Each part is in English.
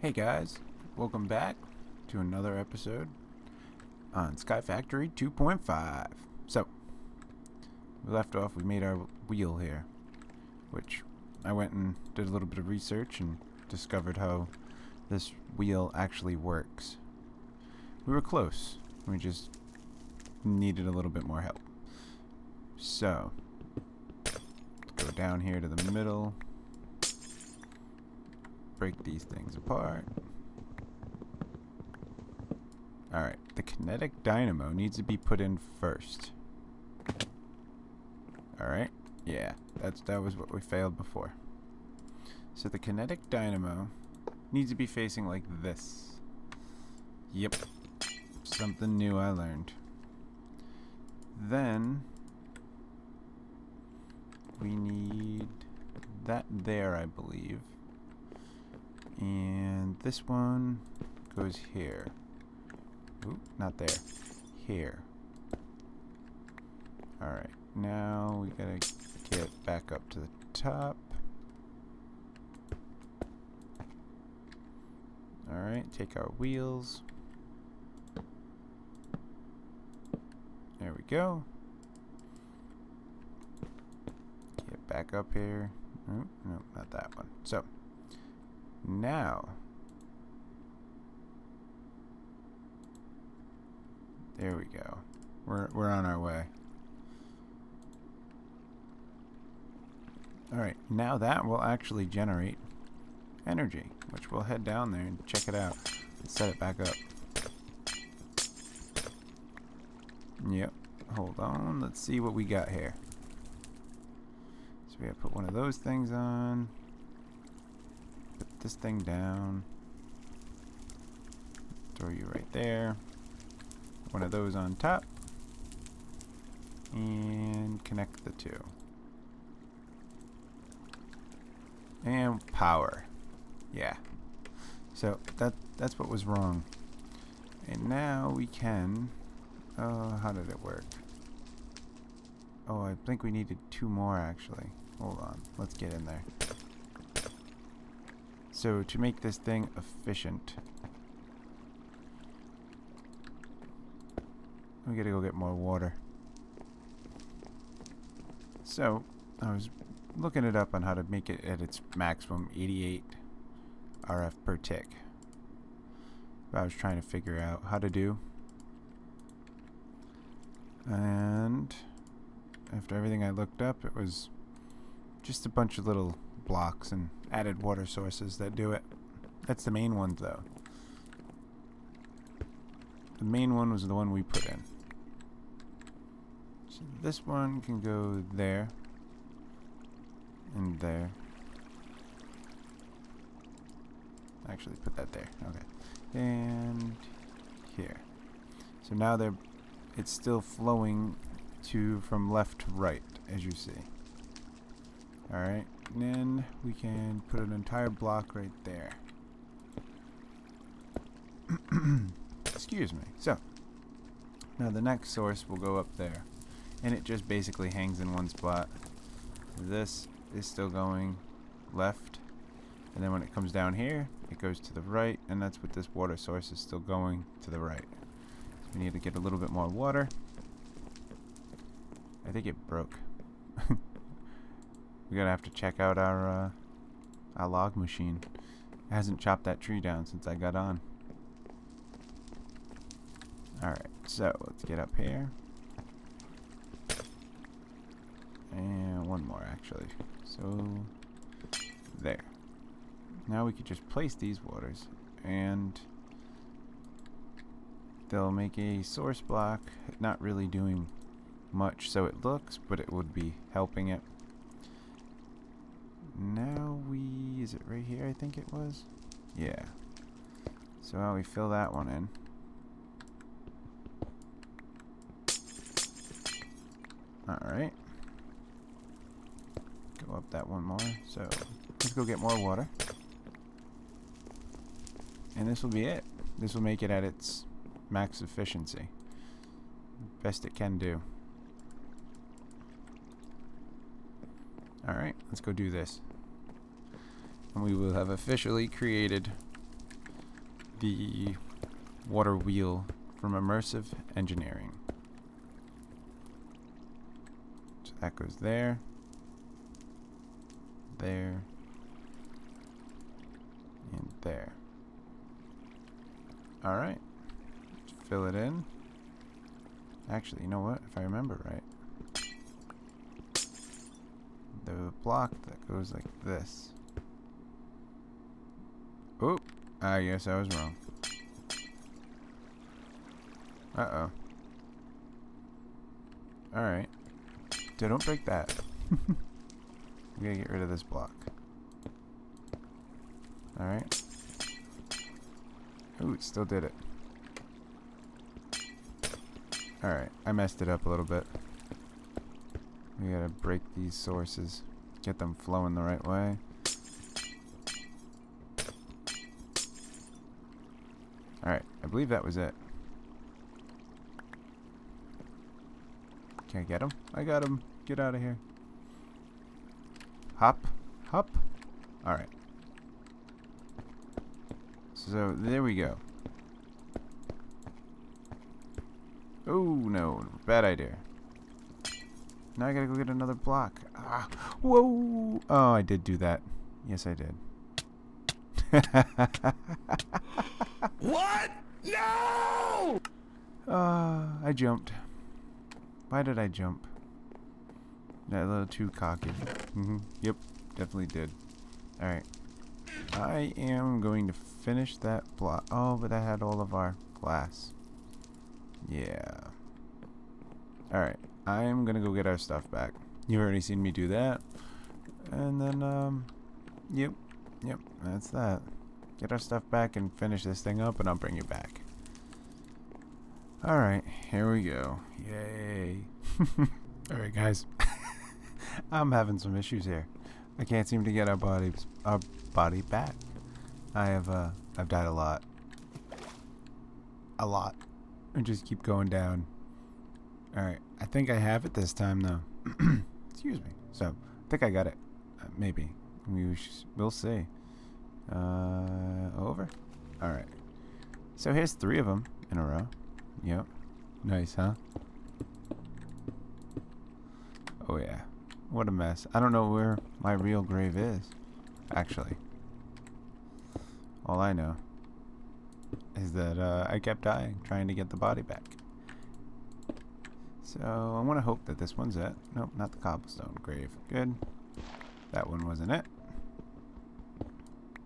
Hey guys, welcome back to another episode on Sky Factory 2.5. So, we left off, we made our wheel here, which I went and did a little bit of research and discovered how this wheel actually works. We were close, we just needed a little bit more help. So, go down here to the middle break these things apart. Alright, the kinetic dynamo needs to be put in first. Alright, yeah, that's that was what we failed before. So the kinetic dynamo needs to be facing like this. Yep, something new I learned. Then we need that there, I believe. And this one goes here. Oop, not there. Here. Alright, now we gotta get back up to the top. Alright, take our wheels. There we go. Get back up here. Oh, no, not that one. So, now, there we go. We're, we're on our way. Alright, now that will actually generate energy, which we'll head down there and check it out and set it back up. Yep, hold on, let's see what we got here. So we gotta put one of those things on this thing down. Throw you right there. One of those on top. And connect the two. And power. Yeah. So that that's what was wrong. And now we can uh how did it work? Oh, I think we needed two more actually. Hold on. Let's get in there. So to make this thing efficient, we gotta go get more water. So I was looking it up on how to make it at its maximum 88 RF per tick. I was trying to figure out how to do. And after everything I looked up, it was just a bunch of little blocks and added water sources that do it. That's the main one though. The main one was the one we put in. So this one can go there and there. Actually put that there. Okay. And here. So now they're it's still flowing to from left to right as you see. Alright. And then we can put an entire block right there. Excuse me. So, now the next source will go up there. And it just basically hangs in one spot. This is still going left. And then when it comes down here, it goes to the right. And that's what this water source is still going to the right. So we need to get a little bit more water. I think it broke. We're gonna have to check out our uh, our log machine. It hasn't chopped that tree down since I got on. Alright, so let's get up here. And one more actually. So there. Now we could just place these waters and they'll make a source block not really doing much so it looks but it would be helping it now we, is it right here I think it was? Yeah. So now we fill that one in. Alright. Go up that one more. So let's go get more water. And this will be it. This will make it at its max efficiency. Best it can do. Alright, let's go do this. We will have officially created the water wheel from Immersive Engineering. So that goes there, there, and there. Alright. Fill it in. Actually, you know what? If I remember right. The block that goes like this. Oh, I guess I was wrong. Uh-oh. Alright. So don't break that. we gotta get rid of this block. Alright. Ooh, it still did it. Alright, I messed it up a little bit. We gotta break these sources. Get them flowing the right way. Alright, I believe that was it. Can I get him? I got him. Get out of here. Hop. Hop. Alright. So, there we go. Oh, no. Bad idea. Now I gotta go get another block. Ah. Whoa! Oh, I did do that. Yes, I did. what? No! Uh, I jumped. Why did I jump? That little too cocky. Mm -hmm. Yep, definitely did. Alright. I am going to finish that block. Oh, but I had all of our glass. Yeah. Alright. I'm gonna go get our stuff back. You've already seen me do that. And then, um, yep. Yep, that's that. Get our stuff back and finish this thing up, and I'll bring you back. Alright, here we go. Yay. Alright, guys. I'm having some issues here. I can't seem to get our body, our body back. I have, uh, I've died a lot. A lot. And just keep going down. Alright, I think I have it this time, though. Excuse me. So, I think I got it. Uh, maybe. We we'll see. Uh, over? Alright. So here's three of them in a row. Yep. Nice, huh? Oh yeah. What a mess. I don't know where my real grave is, actually. All I know is that uh, I kept dying, trying to get the body back. So I want to hope that this one's it. Nope, not the cobblestone grave. Good. That one wasn't it.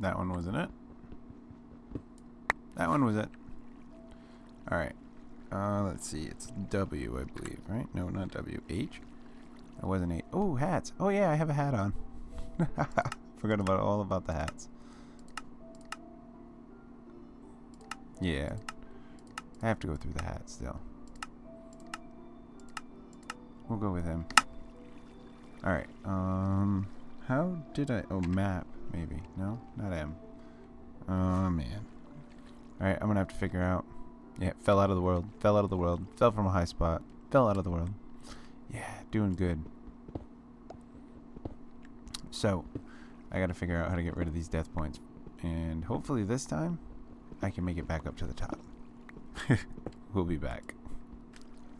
That one wasn't it. That one was it. Alright. Uh, let's see. It's W, I believe, right? No, not W. H? That wasn't eight. Oh, hats. Oh, yeah, I have a hat on. Forgot about all about the hats. Yeah. I have to go through the hat still. We'll go with him. Alright, um... How did I... Oh, map, maybe. No? Not M. Oh, man. Alright, I'm gonna have to figure out... Yeah, fell out of the world. Fell out of the world. Fell from a high spot. Fell out of the world. Yeah, doing good. So, I gotta figure out how to get rid of these death points. And hopefully this time, I can make it back up to the top. we'll be back.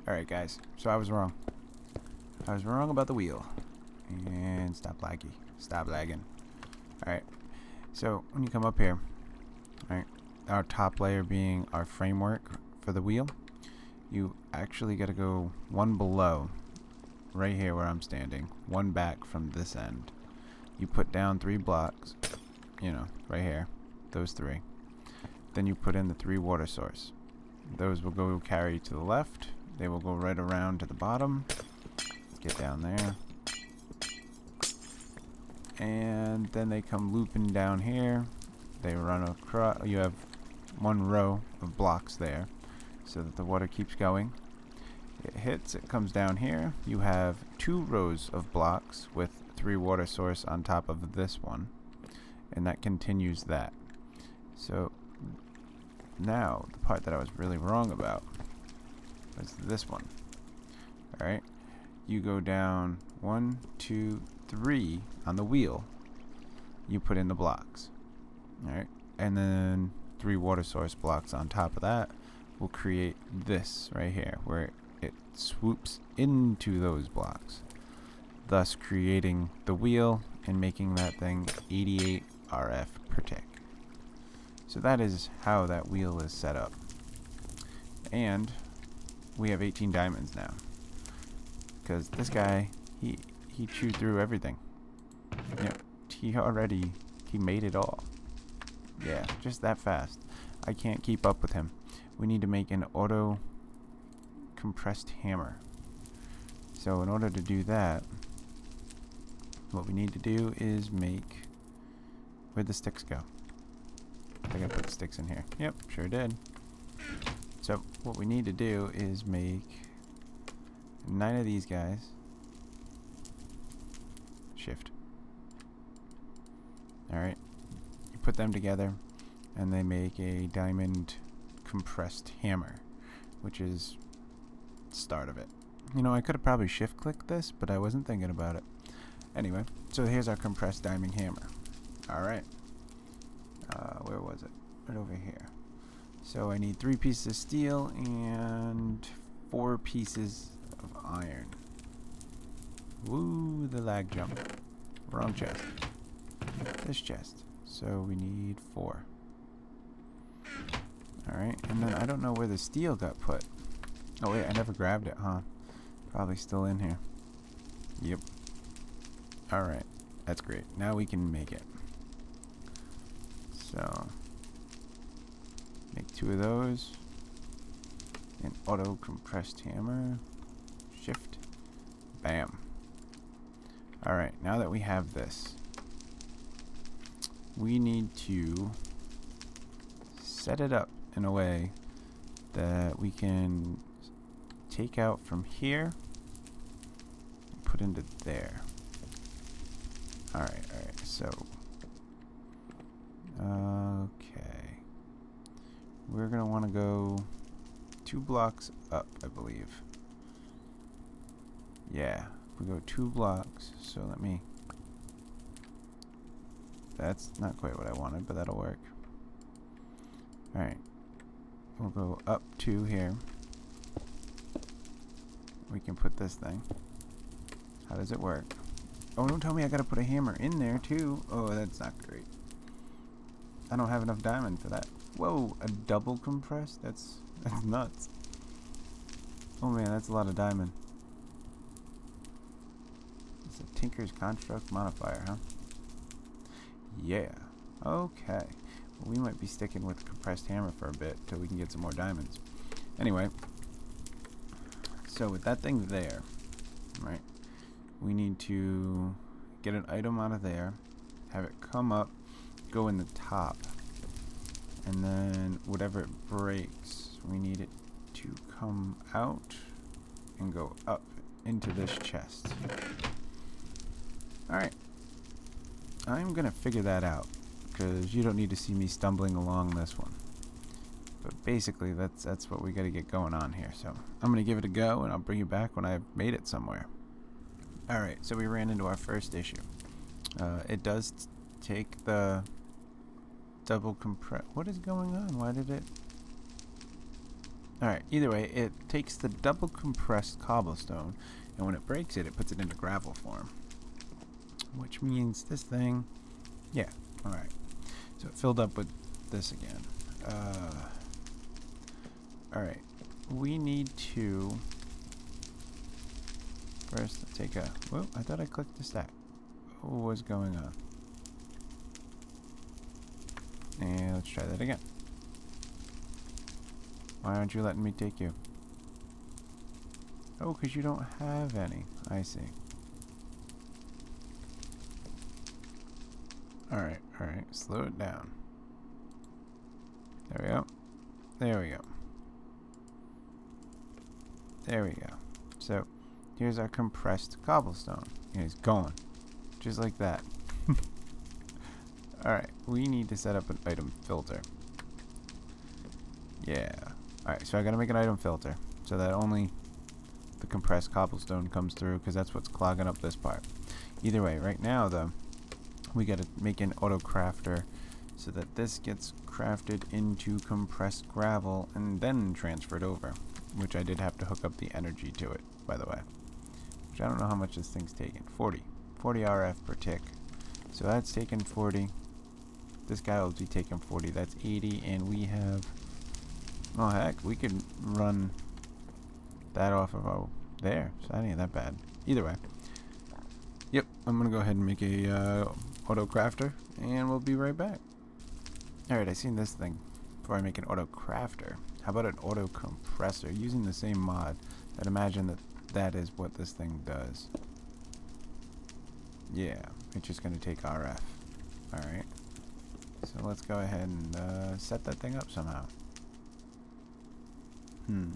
Alright guys, so I was wrong. I was wrong about the wheel. And stop laggy. Stop lagging. Alright. So when you come up here, alright, our top layer being our framework for the wheel, you actually gotta go one below, right here where I'm standing, one back from this end. You put down three blocks, you know, right here, those three. Then you put in the three water source. Those will go carry to the left. They will go right around to the bottom get down there. And then they come looping down here. They run across. You have one row of blocks there so that the water keeps going. It hits, it comes down here. You have two rows of blocks with three water source on top of this one. And that continues that. So now the part that I was really wrong about was this one. Alright, you go down one, two, three on the wheel. You put in the blocks. Alright. And then three water source blocks on top of that will create this right here where it swoops into those blocks thus creating the wheel and making that thing 88 RF per tick. So that is how that wheel is set up. And we have 18 diamonds now. Because this guy, he he chewed through everything. He already, he made it all. Yeah, just that fast. I can't keep up with him. We need to make an auto compressed hammer. So in order to do that, what we need to do is make... Where'd the sticks go? I I put sticks in here. Yep, sure did. So, what we need to do is make nine of these guys. Shift. Alright. You put them together, and they make a diamond compressed hammer, which is start of it. You know, I could have probably shift clicked this, but I wasn't thinking about it. Anyway, so here's our compressed diamond hammer. Alright. Uh, where was it? Right over here. So I need three pieces of steel and four pieces of iron. Woo, the lag jump. Wrong chest. This chest. So we need four. Alright, and then I don't know where the steel got put. Oh wait, I never grabbed it, huh? Probably still in here. Yep. Alright, that's great. Now we can make it. So, make two of those. An auto compressed hammer. Shift. Bam. Alright, now that we have this, we need to set it up in a way that we can take out from here and put into there. Alright, alright, so. Okay. We're want to go two blocks up, I believe. Yeah, we go two blocks, so let me. That's not quite what I wanted, but that'll work. Alright. We'll go up two here. We can put this thing. How does it work? Oh, don't tell me I gotta put a hammer in there too. Oh, that's not great. I don't have enough diamond for that. Whoa, a double compressed? That's that's nuts. Oh man, that's a lot of diamond. It's a Tinker's Construct modifier, huh? Yeah. Okay. Well, we might be sticking with compressed hammer for a bit till we can get some more diamonds. Anyway, so with that thing there, right, we need to get an item out of there, have it come up, go in the top, and then whatever it breaks, we need it to come out and go up into this chest. Alright. I'm gonna figure that out, because you don't need to see me stumbling along this one. But basically, that's that's what we gotta get going on here. So I'm gonna give it a go, and I'll bring you back when I've made it somewhere. Alright, so we ran into our first issue. Uh, it does take the double compress. What is going on? Why did it... Alright, either way, it takes the double compressed cobblestone, and when it breaks it, it puts it into gravel form. Which means this thing... Yeah, alright. So it filled up with this again. Uh, alright, we need to First, take a... Whoa, I thought I clicked the stack. What was going on? And let's try that again. Why aren't you letting me take you? Oh, because you don't have any. I see. Alright, alright. Slow it down. There we go. There we go. There we go. So, Here's our compressed cobblestone. And it's gone. Just like that. Alright, we need to set up an item filter. Yeah. Alright, so I gotta make an item filter. So that only the compressed cobblestone comes through, because that's what's clogging up this part. Either way, right now though, we gotta make an auto crafter so that this gets crafted into compressed gravel and then transferred over, which I did have to hook up the energy to it, by the way. Which I don't know how much this thing's taking. 40. 40 RF per tick. So that's taking 40. This guy will be taking 40. That's 80, and we have... Oh, heck, we could run that off of our... There, so that ain't that bad. Either way. Yep, I'm gonna go ahead and make a uh, auto crafter, and we'll be right back. Alright, I seen this thing before I make an auto crafter. How about an auto compressor using the same mod? I'd imagine that that is what this thing does. Yeah, it's just gonna take RF. Alright. So let's go ahead and uh, set that thing up somehow. Hmm.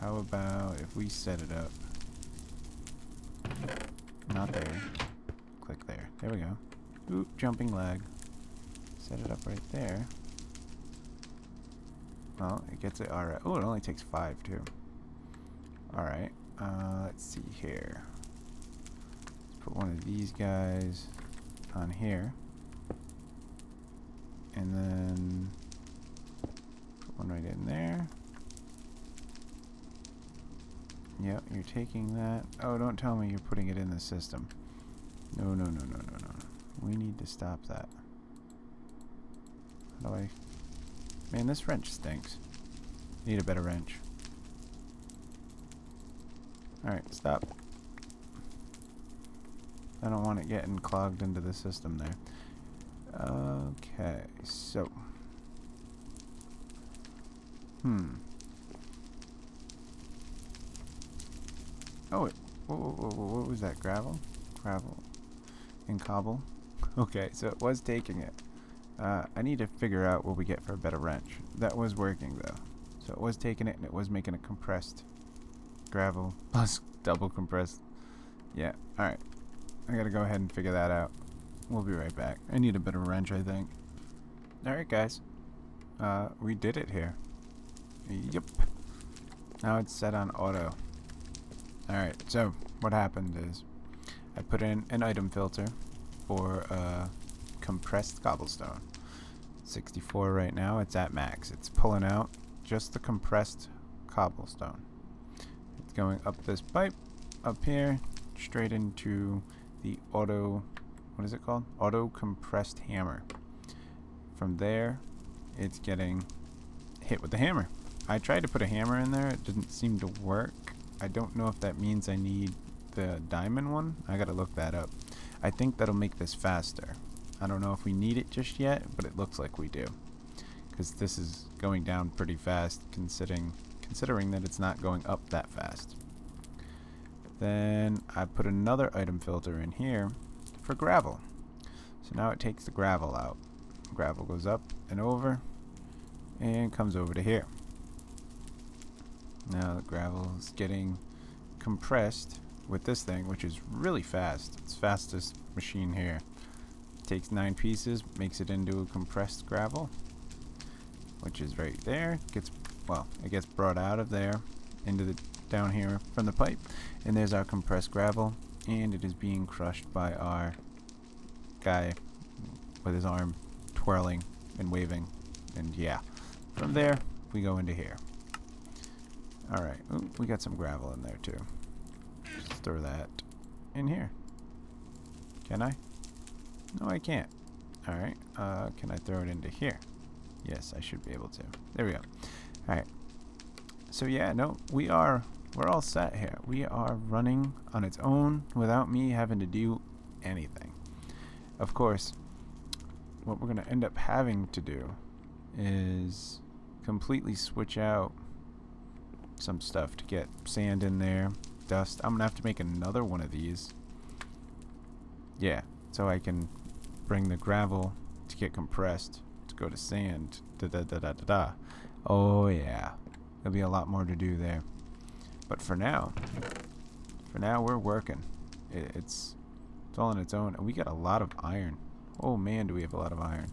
How about if we set it up? Not there. There we go. Oop, jumping lag. Set it up right there. Well, it gets it alright. Oh, it only takes five too. Alright. Uh, let's see here. Let's put one of these guys on here. And then put one right in there. Yep, you're taking that. Oh, don't tell me you're putting it in the system. No, no, no, no, no, no. We need to stop that. How do I... Man, this wrench stinks. Need a better wrench. Alright, stop. I don't want it getting clogged into the system there. Okay, so. Hmm. Oh, it, whoa, whoa, whoa, what was that? Gravel? Gravel. And cobble? Okay, so it was taking it. Uh, I need to figure out what we get for a better wrench. That was working, though. So it was taking it, and it was making a compressed gravel plus double compressed. Yeah, alright. I gotta go ahead and figure that out. We'll be right back. I need a better wrench, I think. Alright, guys. Uh, we did it here. Yep. Now it's set on auto. Alright, so what happened is I put in an item filter for uh, compressed cobblestone. 64 right now, it's at max. It's pulling out just the compressed cobblestone. It's going up this pipe, up here, straight into the auto, what is it called? Auto compressed hammer. From there, it's getting hit with the hammer. I tried to put a hammer in there, it didn't seem to work. I don't know if that means I need the diamond one. I gotta look that up. I think that'll make this faster. I don't know if we need it just yet, but it looks like we do. Because this is going down pretty fast considering considering that it's not going up that fast. Then I put another item filter in here for gravel. So now it takes the gravel out. Gravel goes up and over and comes over to here. Now the gravel is getting compressed with this thing, which is really fast. It's fastest machine here. Takes nine pieces, makes it into compressed gravel, which is right there. Gets well, it gets brought out of there into the down here from the pipe, and there's our compressed gravel, and it is being crushed by our guy with his arm twirling and waving, and yeah, from there we go into here. All right, we got some gravel in there too throw that in here. Can I? No, I can't. Alright, uh, can I throw it into here? Yes, I should be able to. There we go. Alright. So yeah, no, we are, we're all set here. We are running on its own without me having to do anything. Of course, what we're going to end up having to do is completely switch out some stuff to get sand in there, dust. I'm gonna have to make another one of these. Yeah, so I can bring the gravel to get compressed to go to sand. Da da da da da da. Oh yeah, there'll be a lot more to do there. But for now, for now we're working. It, it's it's all on its own, and we got a lot of iron. Oh man, do we have a lot of iron.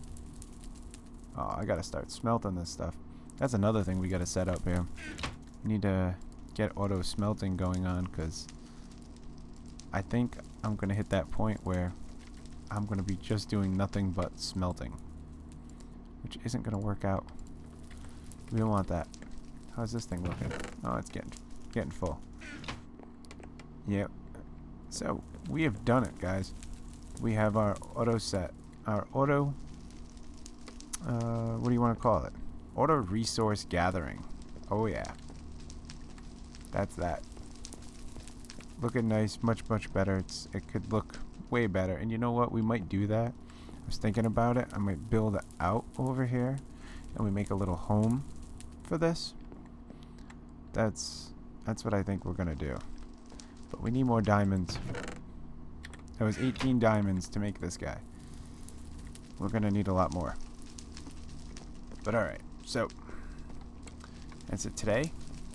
Oh, I gotta start smelting this stuff. That's another thing we gotta set up here. We need to get auto smelting going on because I think I'm going to hit that point where I'm going to be just doing nothing but smelting which isn't going to work out. We don't want that. How's this thing looking? Oh, it's getting getting full. Yep. So, we have done it, guys. We have our auto set. Our auto... Uh, what do you want to call it? Auto resource gathering. Oh, yeah. That's that. Looking nice. Much, much better. It's It could look way better. And you know what? We might do that. I was thinking about it. I might build out over here. And we make a little home for this. That's that's what I think we're gonna do. But we need more diamonds. That was 18 diamonds to make this guy. We're gonna need a lot more. But alright, so that's it today.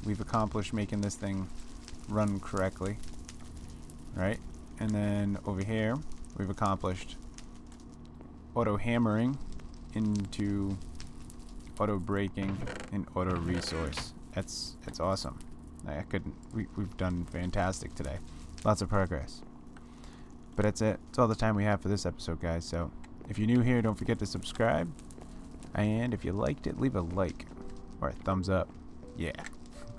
We've accomplished making this thing run correctly. Right? And then over here, we've accomplished auto hammering into auto breaking and auto resource. That's that's awesome. I couldn't. We we've done fantastic today. Lots of progress. But that's it. That's all the time we have for this episode, guys. So if you're new here, don't forget to subscribe. And if you liked it, leave a like or a thumbs up. Yeah.